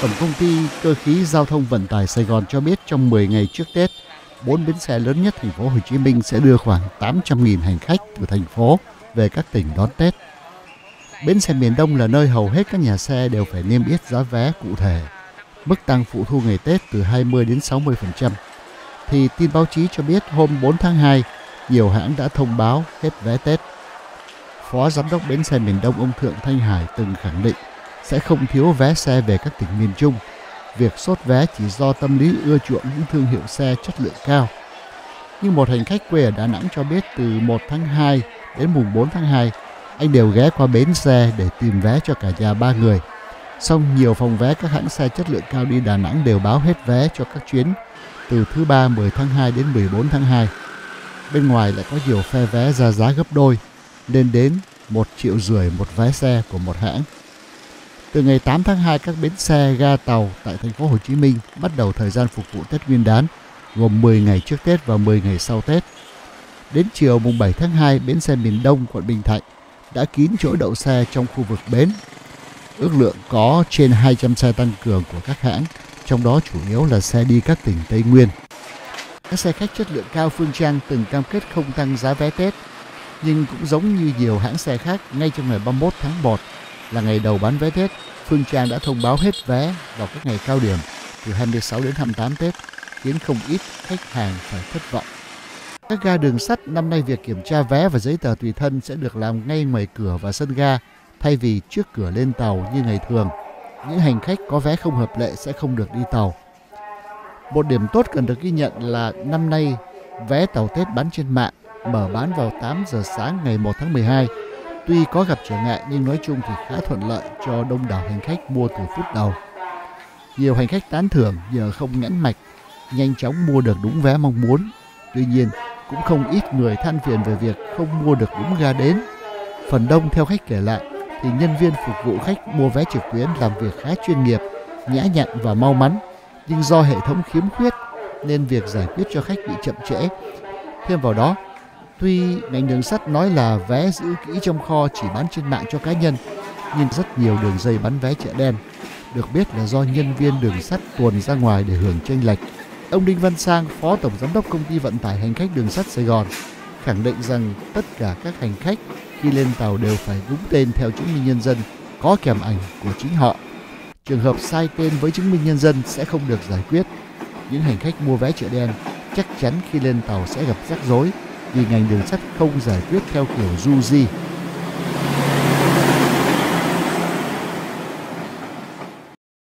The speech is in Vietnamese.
Tổng công ty Cơ khí Giao thông Vận tải Sài Gòn cho biết trong 10 ngày trước Tết, bốn bến xe lớn nhất thành phố Hồ Chí Minh sẽ đưa khoảng 800.000 hành khách từ thành phố về các tỉnh đón Tết. Bến xe miền Đông là nơi hầu hết các nhà xe đều phải niêm yết giá vé cụ thể. Mức tăng phụ thu ngày Tết từ 20 đến 60%. Thì tin báo chí cho biết hôm 4 tháng 2, nhiều hãng đã thông báo hết vé Tết. Phó Giám đốc Bến xe miền Đông ông Thượng Thanh Hải từng khẳng định sẽ không thiếu vé xe về các tỉnh miền Trung. Việc sốt vé chỉ do tâm lý ưa chuộng những thương hiệu xe chất lượng cao. Nhưng một hành khách quê ở Đà Nẵng cho biết từ 1 tháng 2 đến mùng 4 tháng 2, anh đều ghé qua bến xe để tìm vé cho cả nhà ba người. Song nhiều phòng vé các hãng xe chất lượng cao đi Đà Nẵng đều báo hết vé cho các chuyến từ thứ ba 10 tháng 2 đến 14 tháng 2. Bên ngoài lại có nhiều phe vé ra giá gấp đôi, lên đến 1 triệu rưỡi một vé xe của một hãng. Từ ngày 8 tháng 2, các bến xe ga tàu tại thành phố Hồ Chí Minh bắt đầu thời gian phục vụ Tết Nguyên đán, gồm 10 ngày trước Tết và 10 ngày sau Tết. Đến chiều mùng 7 tháng 2, bến xe miền Đông quận Bình Thạnh đã kín chỗ đậu xe trong khu vực bến. Ước lượng có trên 200 xe tăng cường của các hãng, trong đó chủ yếu là xe đi các tỉnh Tây Nguyên. Các xe khách chất lượng cao Phương Trang từng cam kết không tăng giá vé Tết, nhưng cũng giống như nhiều hãng xe khác, ngay trong ngày 31 tháng 1 là ngày đầu bán vé Tết, Phương Trang đã thông báo hết vé vào các ngày cao điểm từ 26 đến 28 Tết, khiến không ít khách hàng phải thất vọng. Các ga đường sắt năm nay việc kiểm tra vé và giấy tờ tùy thân sẽ được làm ngay ngoài cửa và sân ga thay vì trước cửa lên tàu như ngày thường. Những hành khách có vé không hợp lệ sẽ không được đi tàu. Một điểm tốt cần được ghi nhận là năm nay vé tàu Tết bán trên mạng mở bán vào 8 giờ sáng ngày 1 tháng 12. Tuy có gặp trở ngại nhưng nói chung thì khá thuận lợi cho đông đảo hành khách mua từ phút đầu. Nhiều hành khách tán thưởng nhờ không nhãn mạch, nhanh chóng mua được đúng vé mong muốn. Tuy nhiên, cũng không ít người than phiền về việc không mua được đúng ga đến. Phần đông theo khách kể lại thì nhân viên phục vụ khách mua vé trực tuyến làm việc khá chuyên nghiệp, nhã nhặn và mau mắn, nhưng do hệ thống khiếm khuyết nên việc giải quyết cho khách bị chậm trễ. Thêm vào đó, tuy ngành đường sắt nói là vé giữ kỹ trong kho chỉ bán trên mạng cho cá nhân, nhưng rất nhiều đường dây bán vé chợ đen. Được biết là do nhân viên đường sắt tuồn ra ngoài để hưởng tranh lệch Ông Đinh Văn Sang, Phó Tổng Giám đốc Công ty Vận tải Hành khách Đường sắt Sài Gòn, khẳng định rằng tất cả các hành khách khi lên tàu đều phải đúng tên theo chứng minh nhân dân có kèm ảnh của chính họ. Trường hợp sai tên với chứng minh nhân dân sẽ không được giải quyết. Những hành khách mua vé chợ đen chắc chắn khi lên tàu sẽ gặp rắc rối vì ngành đường sắt không giải quyết theo kiểu du di.